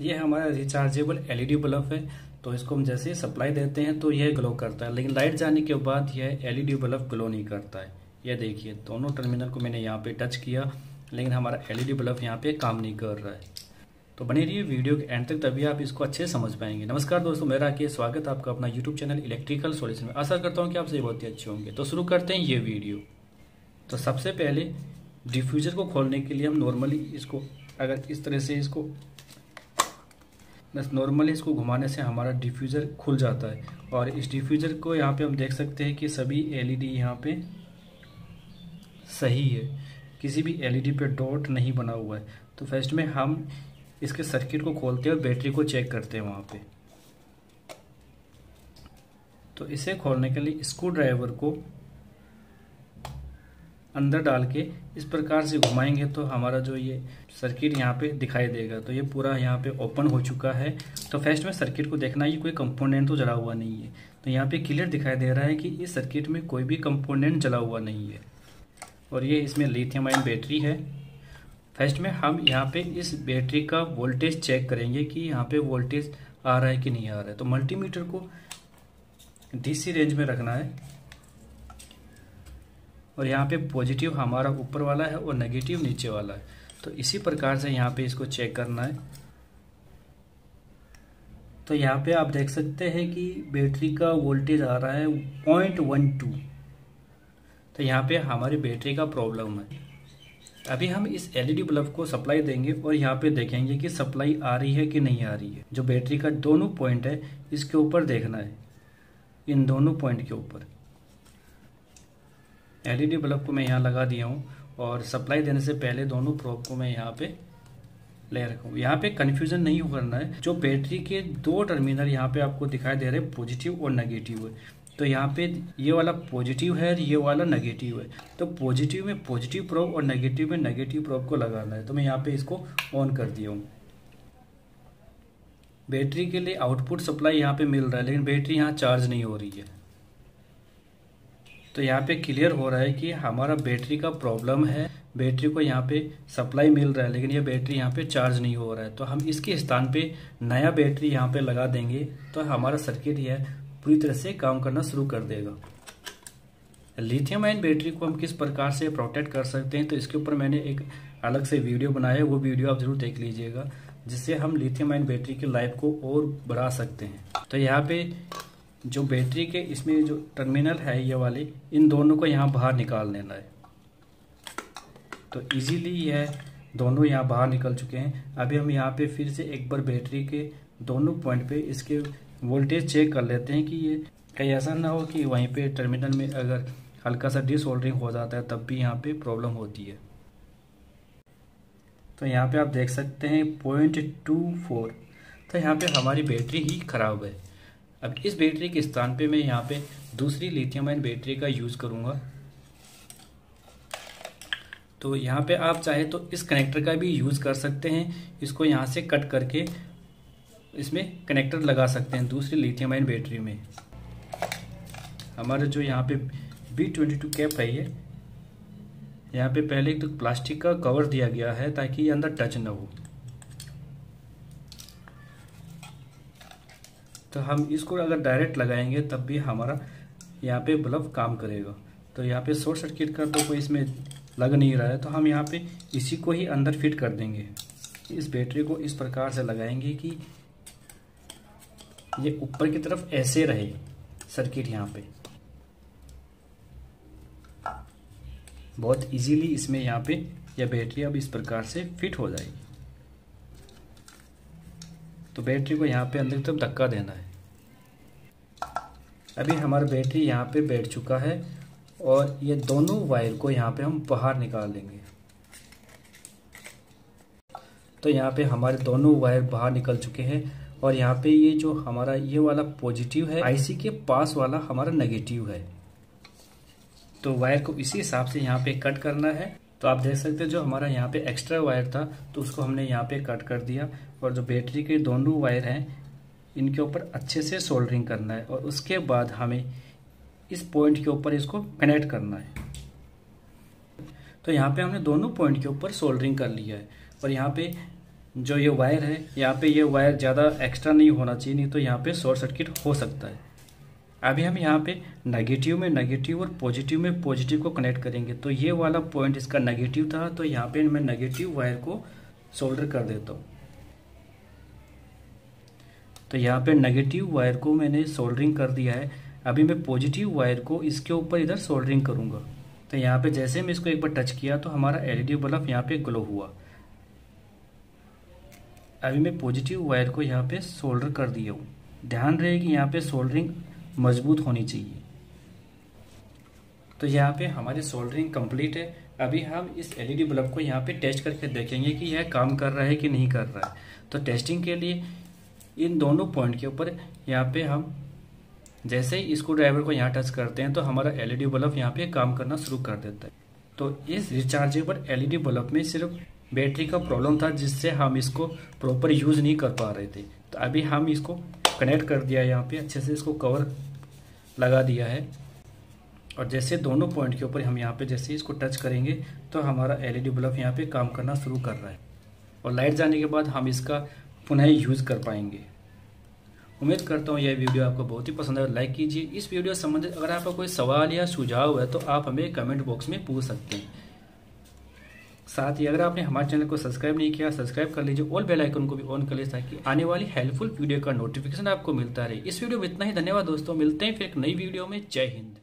ये हमारा rechargeable LED bulb है तो इसको हम जैसे सप्लाई देते हैं तो यह ग्लो करता है। लेकिन लाइट जाने के बाद यह एलईडी बल्ब ग्लो नहीं करता है। यह देखिए, दोनों टर्मिनल को मैंने यहाँ पे टच किया, लेकिन हमारा एलईडी बल्ब यहाँ पे काम नहीं कर रहा है। तो बने रहिए वीडियो के एंड तक, तभी आप इसको अच्छे समझ पाएँगे। नमस्कार दोस्तों, मेरा के स्वागत आपका अपना यूट्यूब चैनल इलेक्ट्रिकल सॉल्यूशन में। आशा करता हूँ कि आप सही बहुत ही अच्छे होंगे। तो शुरू करते हैं ये वीडियो। तो सबसे पहले डिफ्यूज़र को खोलने के लिए हम नॉर्मली इसको, अगर इस तरह से इसको बस नॉर्मली इसको घुमाने से हमारा डिफ्यूज़र खुल जाता है। और इस डिफ्यूज़र को यहाँ पे हम देख सकते हैं कि सभी एलईडी ई यहाँ पर सही है। किसी भी एलईडी पे डॉट नहीं बना हुआ है। तो फ़र्स्ट में हम इसके सर्किट को खोलते हैं और बैटरी को चेक करते हैं वहाँ पे। तो इसे खोलने के लिए स्क्रू ड्राइवर को अंदर डाल के इस प्रकार से घुमाएँगे तो हमारा जो ये सर्किट यहाँ पे दिखाई देगा। तो ये पूरा यहाँ पे ओपन हो चुका है। तो फ़र्स्ट में सर्किट को देखना, ये कोई कंपोनेंट तो जला हुआ नहीं है। तो यहाँ पे क्लियर दिखाई दे रहा है कि इस सर्किट में कोई भी कंपोनेंट जला हुआ नहीं है। और ये इसमें लिथियम आयन बैटरी है। फ़र्स्ट में हम यहाँ पे इस बैटरी का वोल्टेज चेक करेंगे कि यहाँ पे वोल्टेज आ रहा है कि नहीं आ रहा है। तो मल्टीमीटर को डीसी रेंज में रखना है। और यहाँ पे पॉजिटिव हमारा ऊपर वाला है और नेगेटिव नीचे वाला है। तो इसी प्रकार से यहाँ पे इसको चेक करना है। तो यहाँ पे आप देख सकते हैं कि बैटरी का वोल्टेज आ रहा है पॉइंट वन टू तो यहाँ पे हमारी बैटरी का प्रॉब्लम है। अभी हम इस एलईडी बल्ब को सप्लाई देंगे और यहाँ पे देखेंगे कि सप्लाई आ रही है कि नहीं आ रही है। जो बैटरी का दोनों पॉइंट है, इसके ऊपर देखना है। इन दोनों पॉइंट के ऊपर। एलईडी बल्ब को मैं यहाँ लगा दिया हूँ और सप्लाई देने से पहले दोनों प्रोब को मैं यहाँ पे ले रखा हूँ। यहाँ पे कन्फ्यूज़न नहीं करना है। जो बैटरी के दो टर्मिनल यहाँ पे आपको दिखाई दे रहे हैं पॉजिटिव और नेगेटिव है तो यहाँ पे ये वाला पॉजिटिव है ये वाला नेगेटिव है। तो पॉजिटिव में पॉजिटिव प्रोब और नेगेटिव में नेगेटिव प्रोब को लगाना है। तो मैं यहाँ पे इसको ऑन कर दिया हूँ। बैटरी के लिए आउटपुट सप्लाई यहाँ पे मिल रहा है, लेकिन बैटरी यहाँ चार्ज नहीं हो रही है। तो यहाँ पे क्लियर हो रहा है कि हमारा बैटरी का प्रॉब्लम है। बैटरी को यहाँ पे सप्लाई मिल रहा है, लेकिन ये यह बैटरी यहाँ पे चार्ज नहीं हो रहा है। तो हम इसके स्थान पे नया बैटरी यहाँ पे लगा देंगे तो हमारा सर्किट यह पूरी तरह से काम करना शुरू कर देगा। लिथियम आयन बैटरी को हम किस प्रकार से प्रोटेक्ट कर सकते हैं तो इसके ऊपर मैंने एक अलग से वीडियो बनाया है, वो वीडियो आप ज़रूर देख लीजिएगा, जिससे हम लिथियम आयन बैटरी की लाइफ को और बढ़ा सकते हैं। तो यहाँ पे जो बैटरी के इसमें जो टर्मिनल है ये वाले, इन दोनों को यहाँ बाहर निकाल लेना है। तो इजीली यह दोनों यहाँ बाहर निकल चुके हैं। अभी हम यहाँ पे फिर से एक बार बैटरी के दोनों पॉइंट पे इसके वोल्टेज चेक कर लेते हैं कि ये कहीं ऐसा ना हो कि वहीं पे टर्मिनल में अगर हल्का सा डिसहोल्डरिंग हो जाता है, तब भी यहाँ पे प्रॉब्लम होती है। तो यहाँ पे आप देख सकते हैं पॉइंट टू फोर तो यहाँ पे हमारी बैटरी ही खराब है। अब इस बैटरी के स्थान पे मैं यहाँ पे दूसरी लिथियम आयन बैटरी का यूज़ करूँगा। तो यहाँ पे आप चाहे तो इस कनेक्टर का भी यूज़ कर सकते हैं। इसको यहाँ से कट करके इसमें कनेक्टर लगा सकते हैं दूसरी लिथियम आयन बैटरी में। हमारा जो यहाँ पे बी ट्वेंटी टू कैप है ये, यहाँ पे पहले एक तो प्लास्टिक का कवर दिया गया है ताकि ये अंदर टच ना हो। तो हम इसको अगर डायरेक्ट लगाएँगे, तब भी हमारा यहाँ पे बल्ब काम करेगा। तो यहाँ पे शॉर्ट सर्किट का तो कोई इसमें लग नहीं रहा है तो हम यहाँ पे इसी को ही अंदर फिट कर देंगे। इस बैटरी को इस प्रकार से लगाएँगे कि ये ऊपर की तरफ़ ऐसे रहे सर्किट यहाँ पे। बहुत इजीली इसमें यहाँ पे यह बैटरी अब इस प्रकार से फिट हो जाएगी। तो बैटरी को यहाँ पे अंदर की तरफ़ धक्का देना है। अभी हमारा बैटरी यहाँ पे बैठ चुका है और ये दोनों वायर को यहाँ पे हम बाहर निकाल देंगे। तो यहाँ पे हमारे दोनों वायर बाहर निकल चुके हैं और यहाँ पे ये जो हमारा ये वाला पॉजिटिव है आईसी के पास वाला हमारा नेगेटिव है। तो वायर को इसी हिसाब से यहाँ पे कट करना है। तो आप देख सकते हैं जो हमारा यहाँ पे एक्स्ट्रा वायर था तो उसको हमने यहाँ पे कट कर दिया और जो बैटरी के दोनों वायर हैं इनके ऊपर अच्छे से सोल्डरिंग करना है और उसके बाद हमें इस पॉइंट के ऊपर इसको कनेक्ट करना है। तो यहाँ पे हमने दोनों पॉइंट के ऊपर सोल्डरिंग कर लिया है और यहाँ पे जो ये वायर है, यहाँ पे ये वायर ज़्यादा एक्स्ट्रा नहीं होना चाहिए, नहीं तो यहाँ पे शॉर्ट सर्किट हो सकता है। अभी हम यहाँ पे नेगेटिव में नेगेटिव और पॉजिटिव में पॉजिटिव को कनेक्ट करेंगे। तो ये वाला पॉइंट इसका नेगेटिव था तो यहाँ पे मैं नेगेटिव वायर को सोल्डर कर देता हूँ। तो यहाँ पे नेगेटिव वायर को मैंने सोल्डरिंग कर दिया है। अभी मैं पॉजिटिव वायर को इसके ऊपर इधर सोल्डरिंग करूँगा। तो यहाँ पे जैसे मैं इसको एक बार टच किया तो हमारा एलईडी बल्ब यहाँ पे ग्लो हुआ। अभी मैं पॉजिटिव वायर को यहाँ पे सोल्डर कर दिया हूँ। ध्यान रहे कि यहाँ पे सोल्डरिंग मज़बूत होनी चाहिए। तो यहाँ पे हमारी सोल्डरिंग कंप्लीट है। अभी हम इस एलईडी बल्ब को यहाँ पे टेस्ट करके देखेंगे कि यह काम कर रहा है कि नहीं कर रहा है। तो टेस्टिंग के लिए इन दोनों पॉइंट के ऊपर यहाँ पे हम जैसे ही स्क्रू ड्राइवर को यहाँ टच करते हैं तो हमारा एलईडी बल्ब यहाँ पे काम करना शुरू कर देता है। तो इस रिचार्जेबल एलईडी बल्ब में सिर्फ़ बैटरी का प्रॉब्लम था, जिससे हम इसको प्रॉपर यूज़ नहीं कर पा रहे थे। तो अभी हम इसको कनेक्ट कर दिया यहाँ पे, अच्छे से इसको कवर लगा दिया है। और जैसे दोनों पॉइंट के ऊपर हम यहाँ पे जैसे इसको टच करेंगे तो हमारा एलईडी बल्ब यहाँ पे काम करना शुरू कर रहा है। और लाइट जाने के बाद हम इसका पुनः यूज़ कर पाएँगे। उम्मीद करता हूँ यह वीडियो आपको बहुत ही पसंद आए लाइक कीजिए। इस वीडियो से संबंधित अगर आपका कोई सवाल या सुझाव है तो आप हमें कमेंट बॉक्स में पूछ सकते हैं। साथ ही अगर आपने हमारे चैनल को सब्सक्राइब नहीं किया सब्सक्राइब कर लीजिए। ऑल बेल आइकन को भी ऑन कर लीजिए ताकि आने वाली हेल्पफुल वीडियो का नोटिफिकेशन आपको मिलता रहे। इस वीडियो में इतना ही। धन्यवाद दोस्तों। मिलते हैं फिर एक नई वीडियो में। जय हिंद।